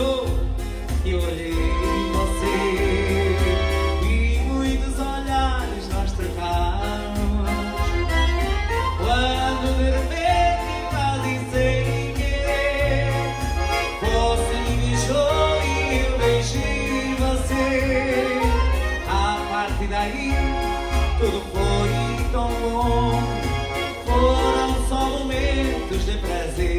olhou e olhei em você e muitos olhares nós trocamos quando de repente quase sem querer você me beijou e eu beijei você. A partir daí tudo foi tão bom. Foram só momentos de prazer.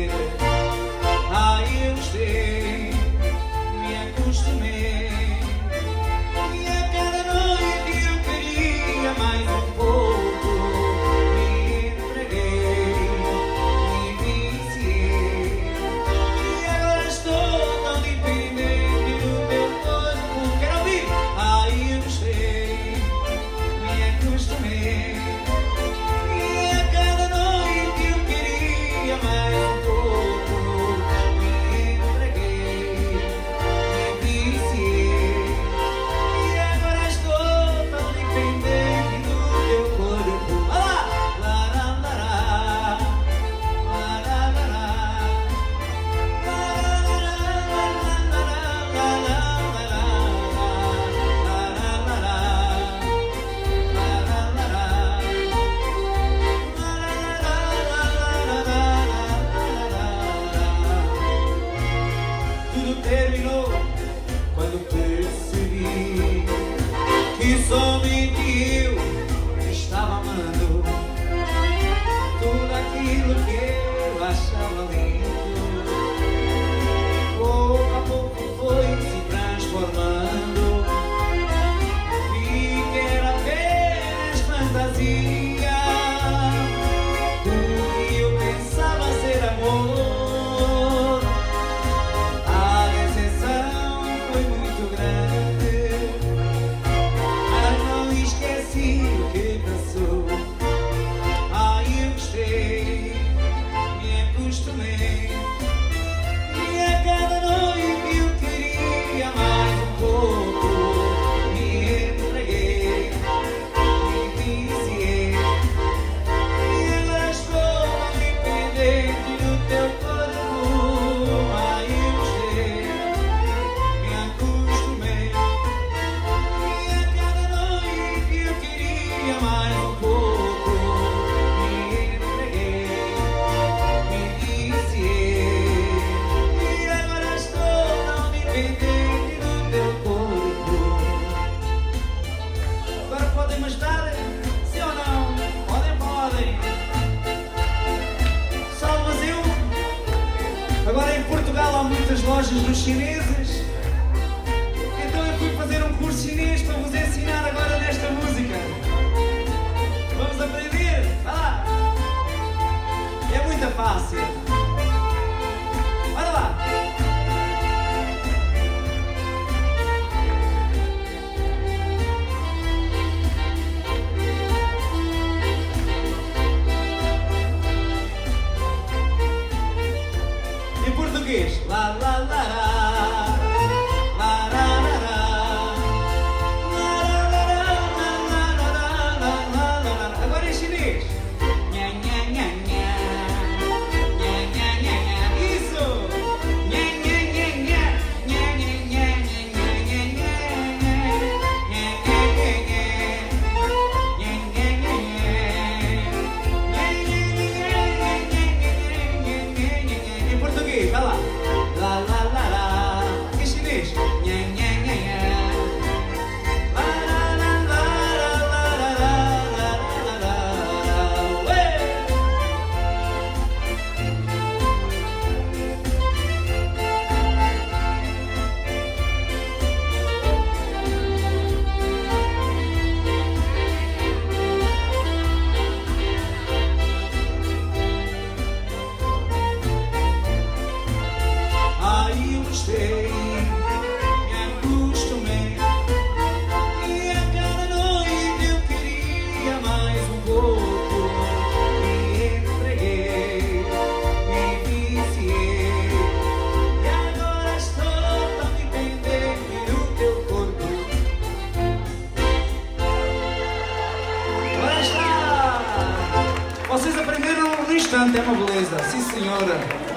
dos chineses. Então eu fui fazer um curso chinês para vos ensinar agora nesta música. Vamos aprender? Vá lá! É muito fácil. Olha lá! Em português, lá, lá, lá. Cristã Terra Beleza. Sim, senhora.